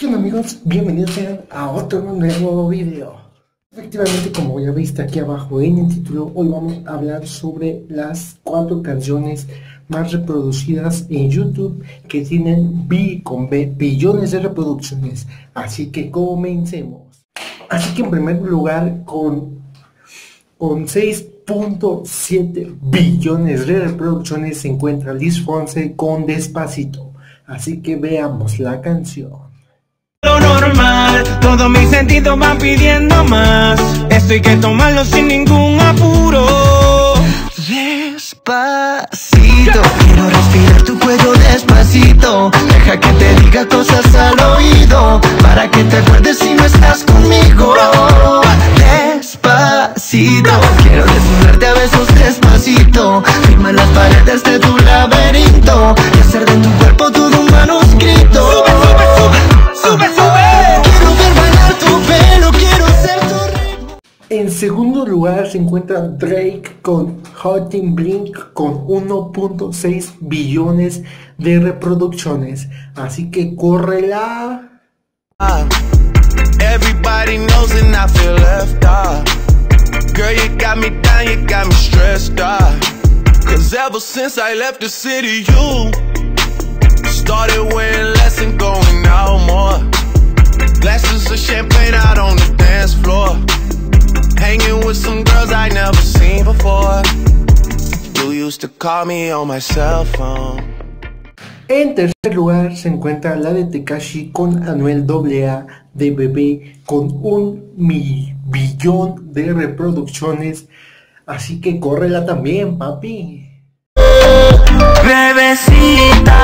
¿Qué amigos? Bienvenidos a otro nuevo video. Efectivamente, como ya viste aquí abajo en el título, hoy vamos a hablar sobre las cuatro canciones más reproducidas en YouTube que tienen B con B, billones de reproducciones. Así que comencemos. Así que en primer lugar, con, con 6.7 billones de reproducciones se encuentra Liz Fonse con Despacito. Así que veamos la canción todos mis sentidos van pidiendo más. Esto hay que tomarlo sin ningún apuro. Despacito, quiero respirar tu cuello despacito. Deja que te diga cosas al oído, En segundo lugar se encuentra Drake con Hot Blink con 1.6 billones de reproducciones. Así que córrela. Everybody knows and I feel left out. Girl, you got me down, you got me stressed out. Cause ever since I left the city, you started wearing less and going out more. Used to call me on my cell phone. En tercer lugar se encuentra la de Tekashi con Anuel AA de Bebé con un billón de reproducciones. Así que córrela también, papi. Bebecita,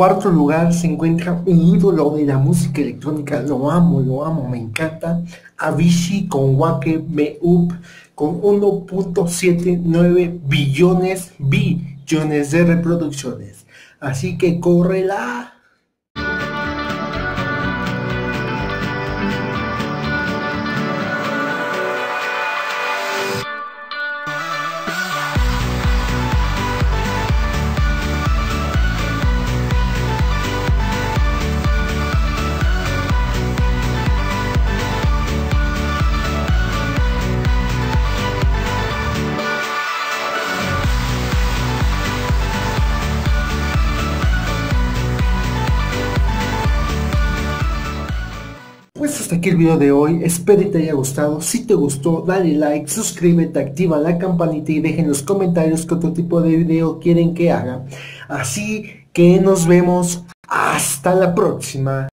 cuarto lugar se encuentra un ídolo de la música electrónica, lo amo, lo amo, me encanta. Avicii con Wake Me Up con 1.79 billones, billones de reproducciones. Así que córrela. Hasta aquí el video de hoy, espero que te haya gustado, si te gustó dale like, suscríbete, activa la campanita y dejen en los comentarios qué otro tipo de video quieren que haga. Así que nos vemos hasta la próxima.